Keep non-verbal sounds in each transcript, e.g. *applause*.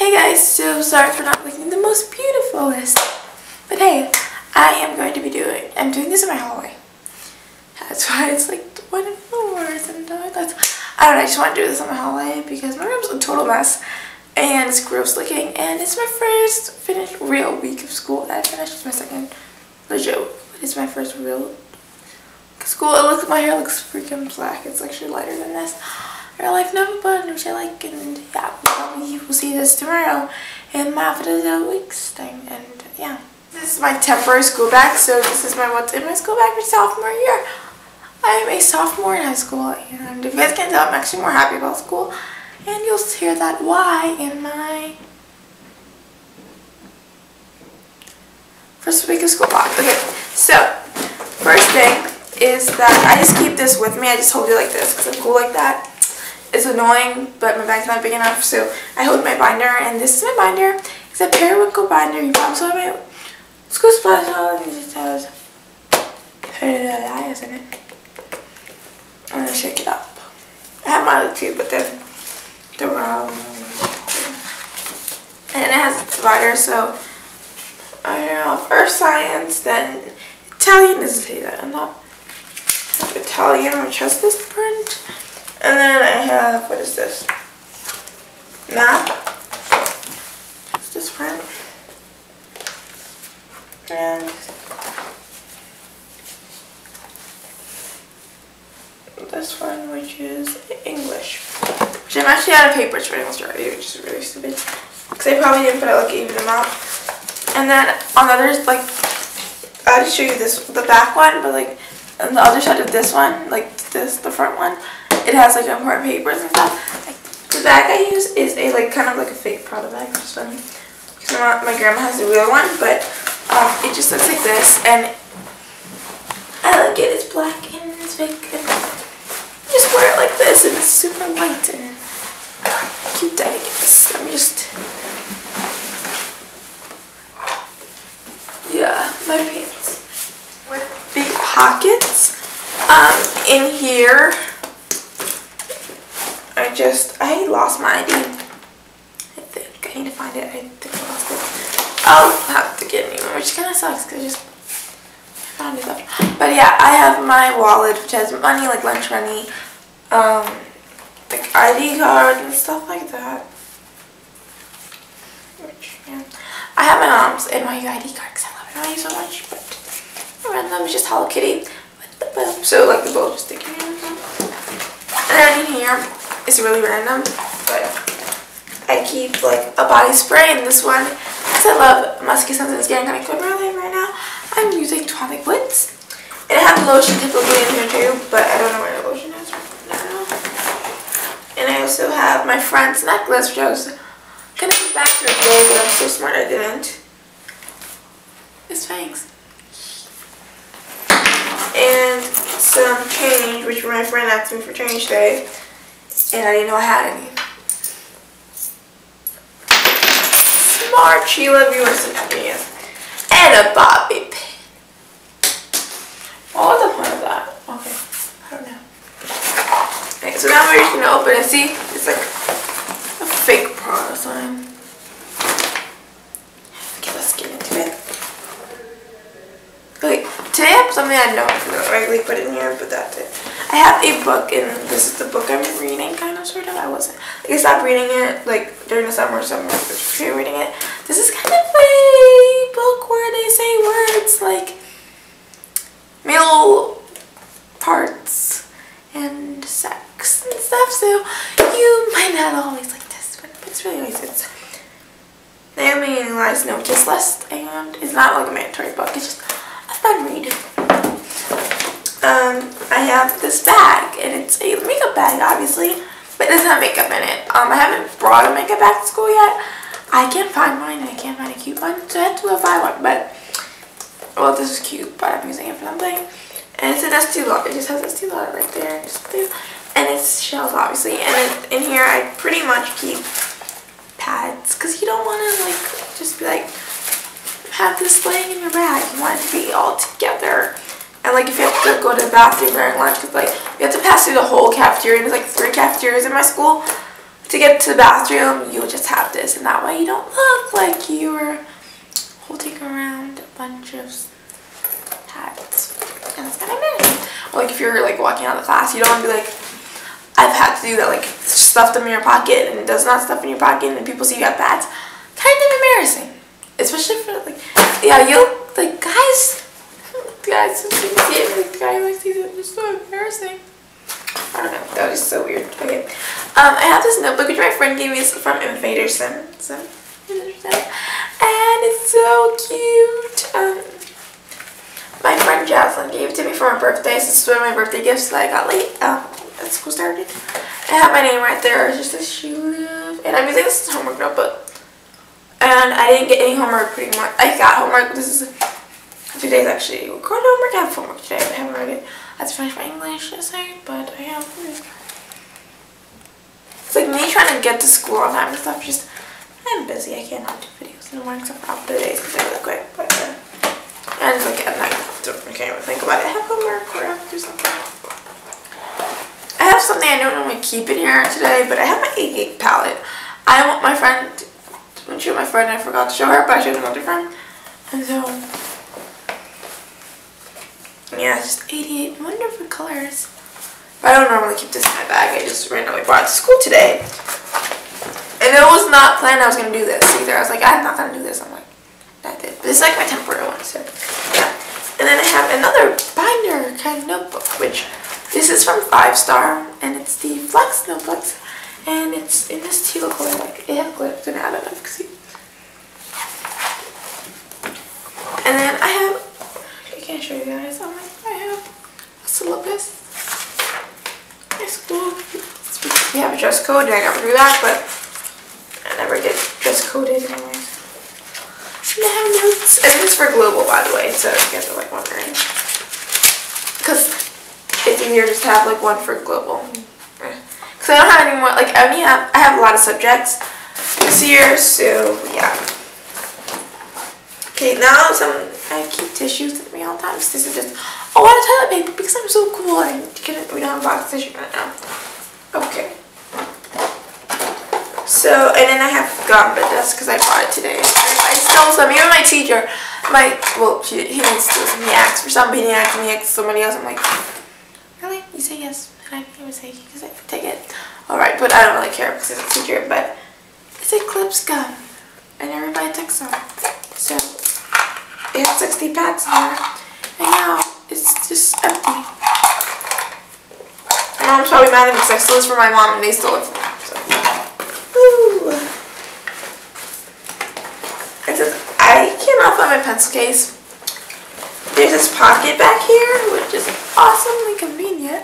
Hey guys, so sorry for not looking the most beautifulest. But hey, I am going to be doing, I'm doing this in my hallway. That's why it's like one floors and that's, I don't know, I just want to do this in my hallway because my room's a total mess. And it's gross looking and it's my first finished real week of school. I finished my second legit, it's my first real school. It looks, my hair looks freaking black. It's actually lighter than this real life never button, which I like, and yeah, you will see this tomorrow in my after the weeks thing, and yeah. This is my temporary school bag, so this is my what's in my school bag for sophomore year. I'm a sophomore in high school, and if you guys can tell, I'm actually more happy about school, and you'll hear that why in my first week of school vlog. Okay, so, first thing is that I just keep this with me. I just hold it like this because I'm cool like that it's annoying, but my bag's not big enough, so I hold my binder, and this is my binder. It's a periwinkle binder. You probably saw my school splash all and it it. I'm gonna shake it up. I have other two, but then they're wrong. And it has a divider, so I don't know, first science, then Italian is that I'm not Italian, which has this print. And then I have, what is this? Map. What's this print? And this one, which is English. Which I'm actually out of papers for English already, which is really stupid. Because I probably didn't put out like even amount. And then on the like, I'll show you this, the back one, but like on the other side of this one, like this, the front one, it has like important papers and stuff. Like, the bag I use is a like kind of like a fake Prada bag, which is funny. Because my, my grandma has a real one, but um, it just looks like this, and I like it. It's black and it's fake, and just wear it like this, and it's super light and cute. I guess. I'm just yeah, my pants with big pockets. Um, in here I just, I lost my ID. I think. I need to find it. I think I lost it. I'll have to get new one, which kind of sucks because I just found it. But yeah, I have my wallet, which has money, like lunch money, um, like ID card and stuff like that. Which, yeah. I have my mom's and my ID card because I love it. So much, but random is just Hello Kitty. So like the bow just sticking in. And then here, it's really random, but I keep like a body spray in this one because I love musky scents it's getting kind of cold right now. I'm using Tonic Woods. And I have lotion typically in here too, but I don't know where the lotion is right now. And I also have my friend's necklace, which I was gonna put back to today, but I'm so smart I didn't. It's fangs. And some change, which my friend asked me for change today and I didn't know I had any. Smart Sheila viewers and opinions. And a bobby pin. What was the point of that? Okay, I don't know. Okay, so now we're just gonna open it. See, it's like a fake Prada sign. Okay, let's get into it. Okay, today I have something I don't regularly put in here, but that's it. I have a book, and this is the book I'm reading, kind of, sort of. I wasn't, I stopped reading it, like, during the summer, summer, I was reading it. This is kind of a book where they say words like male parts and sex and stuff, so you might not always like this, but it's really nice. It's Naomi and Ely's No Kiss List, and it's not like a mandatory book, it's just a fun read um, I have this bag, and it's a makeup bag, obviously, but it doesn't have makeup in it. Um, I haven't brought a makeup bag to school yet. I can't find mine, I can't find a cute one, so I have to go find one, but, well, this is cute, but I'm using it for something. And it's an Estee Lauder, it just has Estee Lauder right there, and it's shells, obviously, and in here I pretty much keep pads, because you don't want to, like, just be like, have this laying in your bag. You want it to be all together. And like if you have to go to the bathroom during lunch, because like you have to pass through the whole cafeteria. There's like three cafeterias in my school. to get to the bathroom, you'll just have this, and that way you don't look like you're holding around a bunch of hats. And kind of embarrassing. Or like if you're like walking out of class, you don't want to be like, I've had to do that, like stuff them in your pocket and it does not stuff in your pocket and people see you have pads. Kind of embarrassing. Especially for like, yeah, you like guys, guys, like guys like these are just so embarrassing. I don't know. That was so weird. Okay. Um, I have this notebook which my friend gave me It's from Invaderson. So, and it's so cute. Um, my friend Jocelyn gave it to me for my birthday. This is one of my birthday gifts that I got late. Um, at school started. I have my name right there. It's just a shoe. And I'm using this homework notebook. And I didn't get any homework pretty much. I got homework. This is two days actually. To homework. I have homework today. I haven't read it. I have to finish my English essay, but I have It's like me trying to get to school on time and stuff. Just, I'm busy. I can't do videos in the morning except for after the days because I really quick. But, uh, and like at night, I can't even think about it. I have homework or I have to do something. I have something I don't normally keep in here today, but I have my 88 palette. I want my friend, I show my friend, I forgot to show her, but I showed another friend. And so, yeah, just 88 wonderful colors. But I don't normally keep this in my bag. I just randomly brought it to school today. And it was not planned I was going to do this either. I was like, I'm not going to do this. I'm like, that did. This is like my temporary one, so yeah. And then I have another binder kind of notebook, which this is from Five Star, and it's the Flex notebooks. And it's in this teal color, like it has glitter. I don't know if you can see. And then I have can't show you guys. I'm like, I have a syllabus. My school. We have a dress code, and I never do that, but I never get dress coded anyways. And I have notes. And this is for global, by the way, so you guys are like wondering. Because it's easier just to have like one for global. Mm-hmm. Because I don't have any more, like I only have, I have a lot of subjects this year, so yeah. Okay, now some I keep tissues with me all the time. This is just oh, a lot of toilet paper because I'm so cool. I We don't have a box tissue right now. Okay. So, and then I have gum, but that's because I bought it today. I stole some. Even my teacher, my, well, she, he didn't steal some. He asked for some, he didn't me, he asked somebody else. I'm like, really? You say yes? And I I say, because I take it. Alright, but I don't really care because it's a teacher, but it's Eclipse gum. And everybody takes some. So, it had 60 packs in there. And now it's just empty. My mom's probably mad at me because I stole this from my mom and they stole it from me. So. Ooh. It says, I cannot find my pencil case. There's this pocket back here, which is awesomely convenient.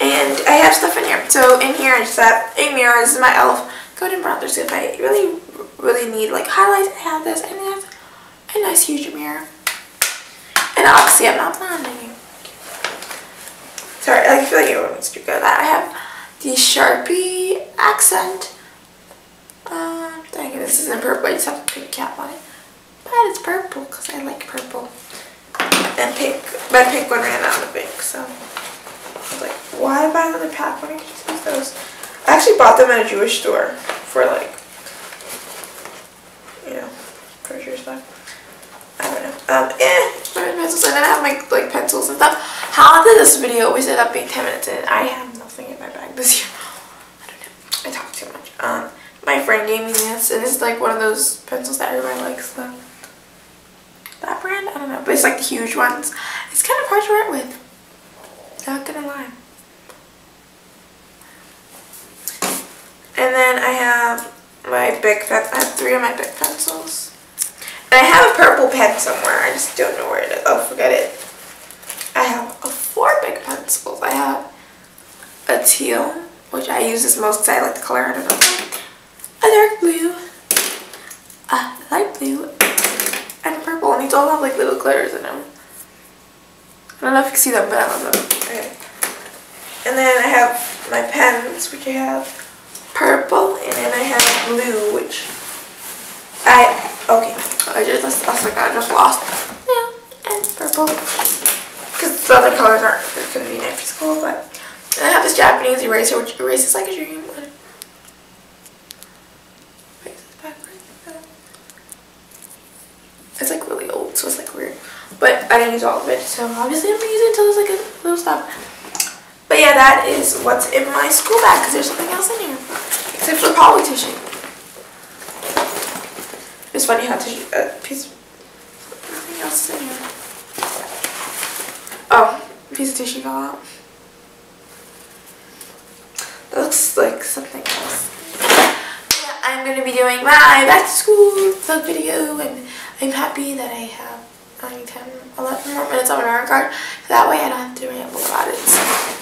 And I have stuff in here. So in here I just have a mirror. This is my e.l.f. Golden Brown. There's if I really, really need like highlights, I have this. And I have a nice huge mirror. And obviously I'm not blending. Sorry, I feel like everyone needs to go that. I have the Sharpie accent. Um, dang it, this isn't purple. I just have a pink cap on it. But it's purple because I like purple. And pink. My pink one ran out of ink, so I was like, why buy another pack when I can just use those? I actually bought them at a Jewish store for like, you know, grocery stuff. I don't know. Um, eh, pencils. And then I have my like pencils and stuff. How did this video always end up being 10 minutes in? I have nothing in my bag this year. *laughs* I don't know. I talk too much. Um, my friend gave me this, and is like one of those pencils that everybody likes. The, that brand? I don't know. But it's like the huge ones. It's kind of hard to write with. Not gonna lie. And then I have my big pen. I have three of my big pencils. And I have a purple pen somewhere. I just don't know where it is. Oh, forget it. I have four big pencils. I have a teal, which I use this most I like the color. I don't know. A dark blue, a light blue, and a purple. And these all have like little glitters in them. I don't know if you can see them, but I love them. Okay. And then I have my pens, which I have purple, and then I have blue, which I Okay, I just, I was like, I just lost. Yeah, and purple. Because the other colors aren't going to be convenient for school, but I have this Japanese eraser, which erases like a dream. I didn't use all of it, so obviously I'm gonna use it until there's like a little stop. But yeah, that is what's in my school bag because there's something else in here. Except for poly tissue. It's funny how tissue, uh, piece, nothing else is in here. Oh, piece of tissue fell out. That looks like something else. Yeah, I'm going to be doing my back to school vlog video and I'm happy that I have only 10, 11 more minutes on my card. So that way I don't have to ramble about it. So.